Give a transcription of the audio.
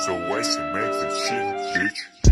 So why she makes this shit, bitch.